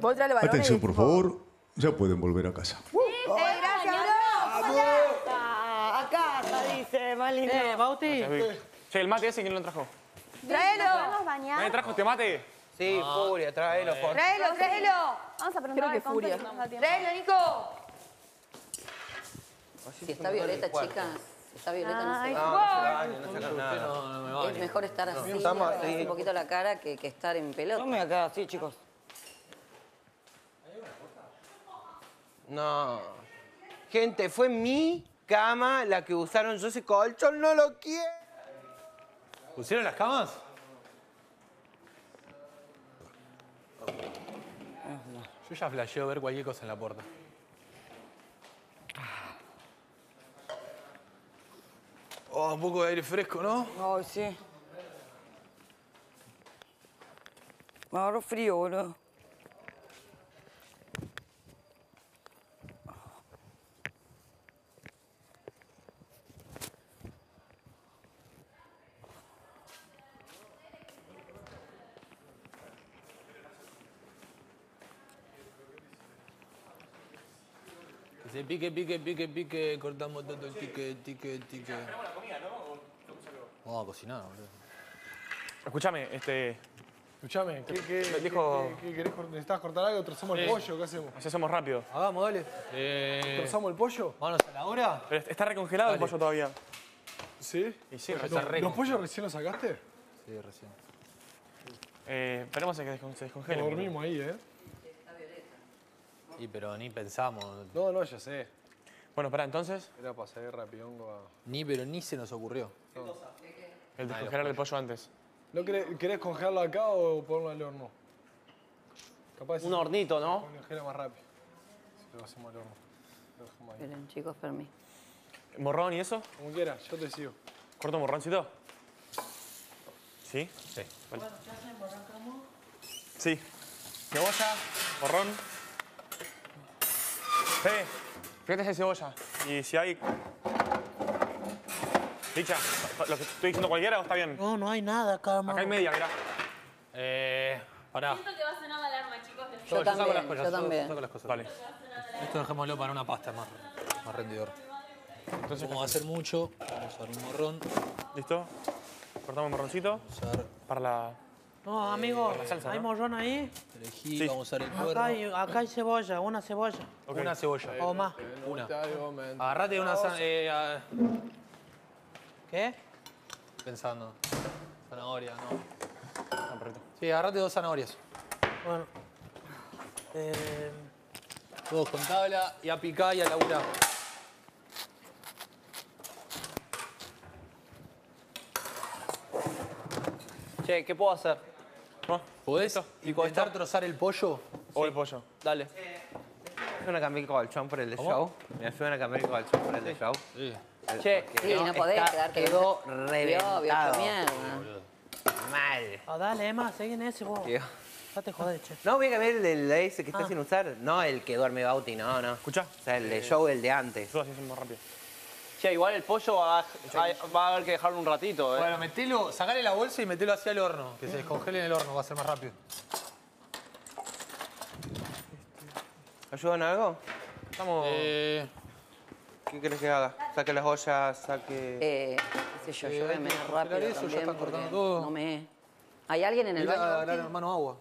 Vos trae balones Atención, y por favor. Ya pueden volver a casa. ¡Eh, gracias, bro! Ah, a casa, dice, más lindo. Eh, Bauti. Che, el mate ese, ¿quién lo trajo? ¡Tráelo! ¿Nadie trajo este mate? Sí, Furia, tráelo, por ¡Tráelo, tráelo! Vamos a preguntar Creo que furia. si nos da tiempo. ¡Tráelo, Nico! Si está Violeta, chicas, si está Violeta, no Ay, sé. No, no no nada. Es mejor estar así, un poquito la cara que, que estar en pelota. Acá, así, chicos. No. Gente, fue mi cama la que usaron. Yo ese colchón no lo quiero. ¿Pusieron las camas? Yo ya flasheo ver cualquier cosa en la puerta. Oh, un poco de aire fresco, ¿no? Ay, sí. Me agarró frío, boludo. Pique, pique, pique, pique, cortamos todo el tique, tique, tique. Vamos a cocinar, boludo. Escúchame, este. Escuchame, ¿qué, qué, dijo- qué- qué querés ¿Necesitas cortar algo? ¿Trozamos el pollo? ¿Qué hacemos? Así hacemos rápido. Hagamos, dale. Eh, ¿Trozamos el pollo? ¿Manos a la hora? Pero está recongelado el pollo todavía. ¿Sí? Y sí, Está re- ¿Los pollos recién los sacaste? Sí, recién. Eh, esperemos a que se descongele. Nos dormimos ahí, ¿eh? Y pero ni pensamos, No, no, ya sé. Bueno, pará, entonces, Era para salir rapidongo a... ni pero ni se nos ocurrió. el descongelar el pollo antes. ¿No querés, querés congelarlo acá o ponerlo al horno? Capaz Un hornito, ¿no? Congela más rápido. Si lo hacemos al horno. Lo dejamos ahí. Miren, chicos, permiso. ¿Morrón y eso? Como quieras, yo te sigo. ¿Corto morroncito? ¿Sí? Sí. Vale. Sí. Cebolla, morrón. Fíjate hay cebolla. Y si hay. Dicha, ¿lo que estoy diciendo cualquiera o está bien? No, no hay nada acá, Acá hay media, mirá. Eh, pará. Siento que va a sonar la alarma, chicos. Yo saco las también, cosas, yo también. saco las cosas. Vale. Esto dejémoslo para una pasta más, más rendidor. Entonces, Vamos a hacer mucho, vamos a usar un morrón, ¿listo? Cortamos morroncito usar para la. No, amigo, la salsa, hay ¿no? morrón ahí. perejil, Sí. vamos a usar el Acá cuerno. hay, acá hay cebolla, una cebolla. Ok. Una cebolla. O más. Una. Agarrate una zan- eh, ah, ¿Qué? pensando. Zanahoria, no. Sí, agarrate dos zanahorias. Bueno. Eh, Todos con tabla y a picar y a laburar. Che, ¿qué puedo hacer? ¿No? ¿Podés intentar trozar el pollo? O el pollo. Dale. ¿Me ayudan a cambiar el colchón por el de show? ¿Me ayudan a cambiar el colchón por el de show? Sí. Che, Sí, no podés está- quedarte. Quedó Vio, vio, reventado. Mal. ah, dale, Emma, seguí en ese vos. Tío. Date joder, che. No, voy a cambiar el de ese que está sin usar. No el que duerme Bauti, no, no. ¿Escuchá? O sea, el de show, el de antes. Eso así hacemos rápido. Che, igual el pollo va a, va a haber que dejarlo un ratito, ¿eh? Bueno, metelo, sacale la bolsa y metelo hacia el horno. Que se descongele en el horno, va a ser más rápido. ¿Ayudan a algo? Estamos. Eh, ¿Qué querés que haga? Saque las ollas, saque... Eh, qué sé yo, Eh, ayúdame hay que rápido ya también porque cortando todo. no me... ¿Hay alguien en el a baño? hermano agua.